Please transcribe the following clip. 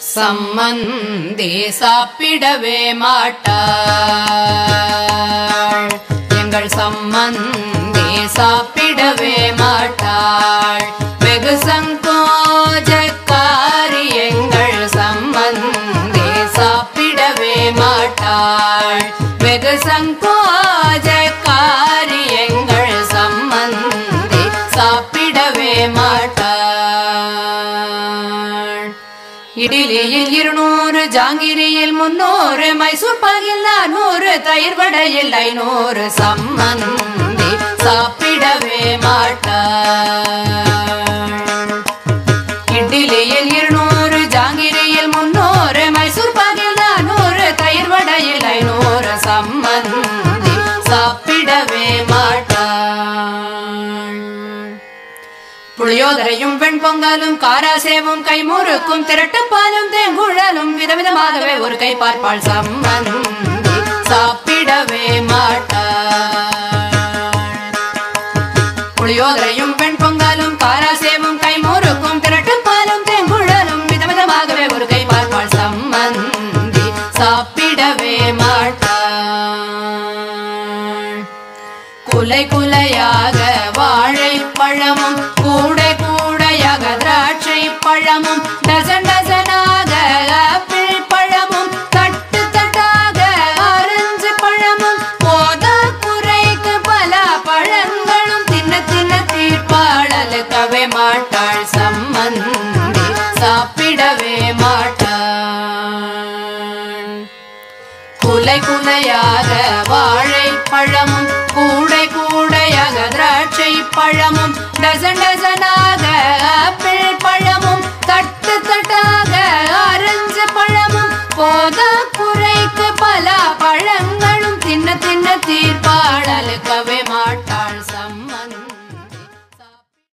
சம்மந்தி சாப்பிடவே மாட்டாள். எங்கள் சம்மந்தி சாப்பிடவே மாட்டாள். வெகு சங்கோஜக்காரி எங்கள் சம்மந்தி சாப்பிடவே மாட்டாள். வெகு சங்கோஜக்காரி எங்கள் சம்மந்தி சாப்பிடவே மாட்டாள். இடிலியில் இருநூறு ஜாங்கிரியில் முன்னூறு மைசூர் பகில் நானூறு தயிர் வடையில் ஐநூறு சம்மந்தி புளியோதரையும் வெண்பொங்கலும் காராசேவும் கைமுறுக்கும் திரட்டுப்பாலும் தேங்குழலும் விதவிதமாகவே ஒரு கை பார்ப்பாள் சம்மந்தி சாப்பிடவே மாட்டாள். புளியோதரையும் வெண்பொங்கலும் காராசேவும் கைமுறுக்கும் திரட்டுப்பாலும் தேங்குழலும் விதவிதமாகவே ஒரு கை பார்ப்பாள் சம்மந்தி சாப்பிடவே மாட்டாள். குலை குலையாக பழமும் டசன் டசனாக ஆப்பிள் பழமும் தட்டு தட்டாக ஆரஞ்சு பழமும் போதா குறைக்கு பல பழங்களும் தின்ன தின்ன தீர்ப்பாளல் கவே மாட்டாள் சம்மந்தி சாப்பிடவே மாட்டாள். குலை குலையாக வாழை பழமும் கூடை கூடையாக திராட்சை பழமும் டசன் டசனாக ജ്ഞാനത്തിന്റെ തീർപ്പാടൽ കവേ